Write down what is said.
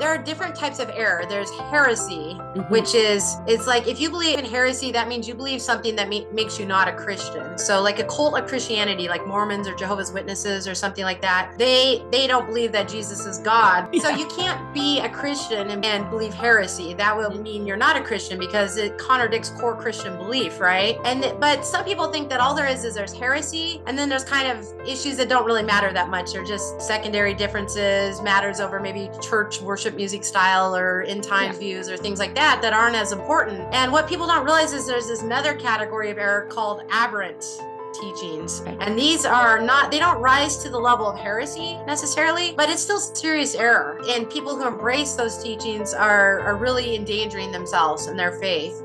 there are different types of error. There's heresy, mm-hmm. which is it's like if you believe in heresy, that means you believe something that ma- makes you not a Christian. So like a cult of Christianity, like Mormons or Jehovah's Witnesses or something like that, they they don't believe that Jesus is God. Yeah. So you can't be a Christian and, and believe heresy. That will mean you're not a Christian because it contradicts core Christian belief, right? And but some people think that all there is is there's heresy, and then there's kind of issues that don't really matter that much. They're just secondary differences, matters over maybe church worship music style or end time yeah. views or things like that that aren't as important. And what people don't realize is there's this another category of error called aberrant teachings. And these are not, they don't rise to the level of heresy necessarily, but it's still serious error. And people who embrace those teachings are, are really endangering themselves and their faith.